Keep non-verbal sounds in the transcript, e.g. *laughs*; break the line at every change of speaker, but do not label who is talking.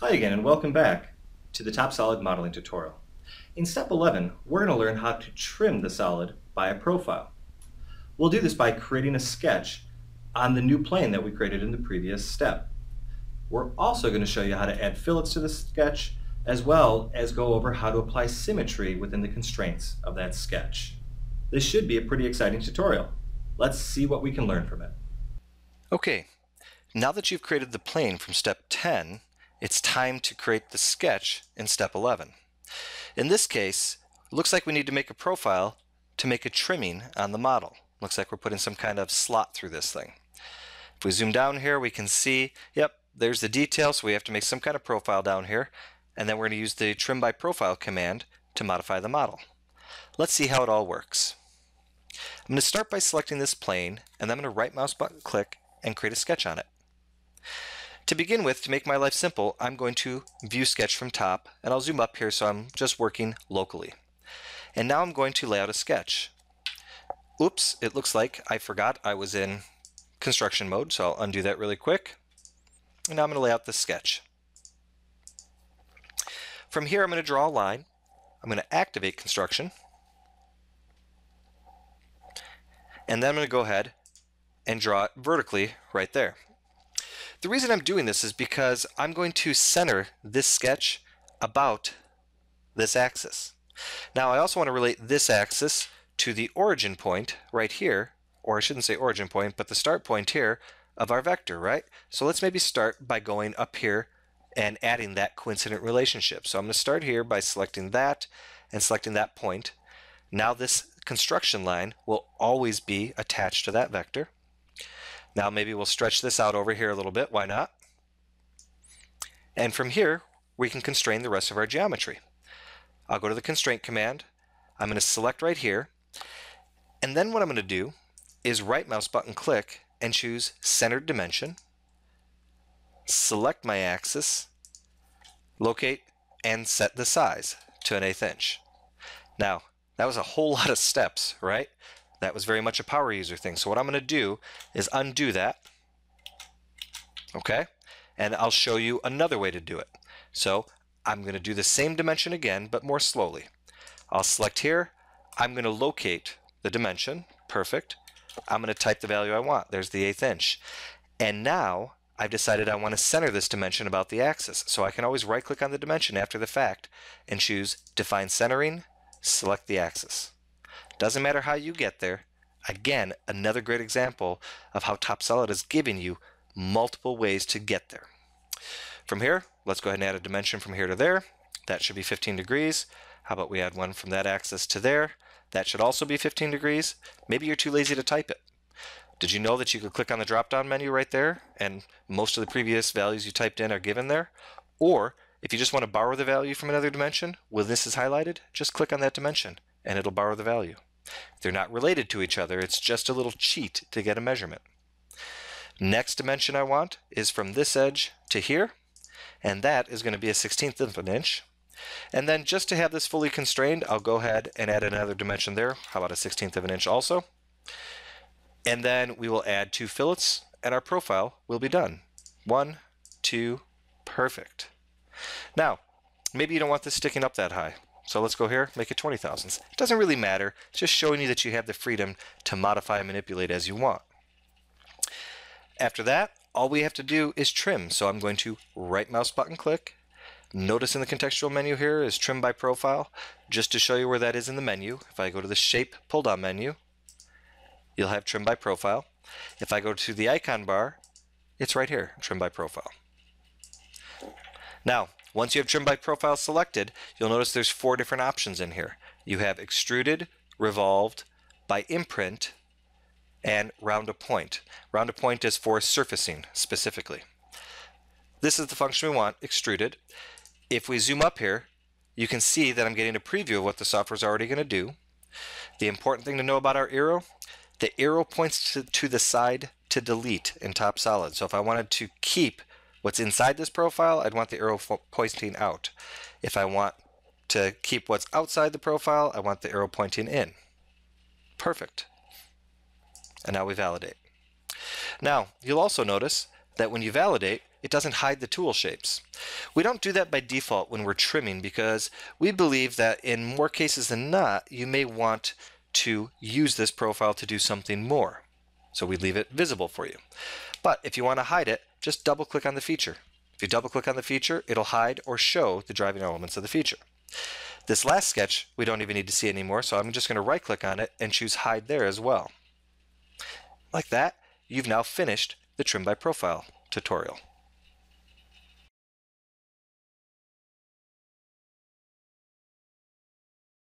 Hi again and welcome back to the TopSolid modeling tutorial. In step 11, we're going to learn how to trim the solid by a profile. We'll do this by creating a sketch on the new plane that we created in the previous step. We're also going to show you how to add fillets to the sketch as well as go over how to apply symmetry within the constraints of that sketch. This should be a pretty exciting tutorial. Let's see what we can learn from it.
Okay, now that you've created the plane from step 10, it's time to create the sketch in step 11. In this case, looks like we need to make a profile to make a trimming on the model. Looks like we're putting some kind of slot through this thing. If we zoom down here, we can see, yep, there's the detail, so we have to make some kind of profile down here, and then we're going to use the trim by profile command to modify the model. Let's see how it all works. I'm going to start by selecting this plane, and then I'm going to right mouse button click and create a sketch on it. To begin with, to make my life simple, I'm going to view sketch from top and I'll zoom up here so I'm just working locally. And now I'm going to lay out a sketch. Oops, it looks like I forgot I was in construction mode, so I'll undo that really quick. And now I'm going to lay out the sketch. From here, I'm going to draw a line. I'm going to activate construction. And then I'm going to go ahead and draw it vertically right there. The reason I'm doing this is because I'm going to center this sketch about this axis. Now I also want to relate this axis to the origin point right here, or I shouldn't say origin point, but the start point here of our vector, right? So let's maybe start by going up here and adding that coincident relationship. So I'm going to start here by selecting that and selecting that point. Now this construction line will always be attached to that vector. Now maybe we'll stretch this out over here a little bit, why not? And from here, we can constrain the rest of our geometry. I'll go to the constraint command, I'm going to select right here, and then what I'm going to do is right mouse button click and choose centered dimension, select my axis, locate, and set the size to an eighth inch. Now, that was a whole *laughs* lot of steps, right? That was very much a power user thing. So what I'm going to do is undo that. Okay? And I'll show you another way to do it. So I'm going to do the same dimension again, but more slowly. I'll select here. I'm going to locate the dimension. Perfect. I'm going to type the value I want. There's the eighth inch. And now I've decided I want to center this dimension about the axis. So I can always right click on the dimension after the fact and choose define centering, select the axis. Doesn't matter how you get there. Again, another great example of how TopSolid is giving you multiple ways to get there. From here, let's go ahead and add a dimension from here to there. That should be 15 degrees. How about we add one from that axis to there? That should also be 15 degrees. Maybe you're too lazy to type it. Did you know that you could click on the drop-down menu right there and most of the previous values you typed in are given there? Or if you just want to borrow the value from another dimension, when this is highlighted, just click on that dimension and it'll borrow the value. They're not related to each other, it's just a little cheat to get a measurement. Next dimension I want is from this edge to here, and that is going to be a 16th of an inch. And then just to have this fully constrained, I'll go ahead and add another dimension there. How about a 16th of an inch also? And then we will add two fillets, and our profile will be done. One, two, perfect. Now, maybe you don't want this sticking up that high. So let's go here, make it 20 thousandths. It doesn't really matter, it's just showing you that you have the freedom to modify and manipulate as you want. After that, all we have to do is trim. So I'm going to right mouse button click. Notice in the contextual menu here is trim by profile. Just to show you where that is in the menu, if I go to the shape pull down menu, you'll have trim by profile. If I go to the icon bar, it's right here, trim by profile. Now, once you have trim by profile selected, you'll notice there's four different options in here. You have extruded, revolved, by imprint, and round a point. Round a point is for surfacing specifically. This is the function we want, extruded. If we zoom up here, you can see that I'm getting a preview of what the software is already going to do. The important thing to know about our arrow, the arrow points to, to the side to delete in TopSolid. So if I wanted to keep what's inside this profile, I'd want the arrow pointing out. If I want to keep what's outside the profile, I want the arrow pointing in. Perfect. And now we validate. Now, you'll also notice that when you validate, it doesn't hide the tool shapes. We don't do that by default when we're trimming because we believe that in more cases than not, you may want to use this profile to do something more. So we leave it visible for you. But if you want to hide it, just double click on the feature. If you double click on the feature, it'll hide or show the driving elements of the feature. This last sketch, we don't even need to see anymore, so I'm just going to right click on it and choose hide there as well. Like that, you've now finished the trim by profile tutorial.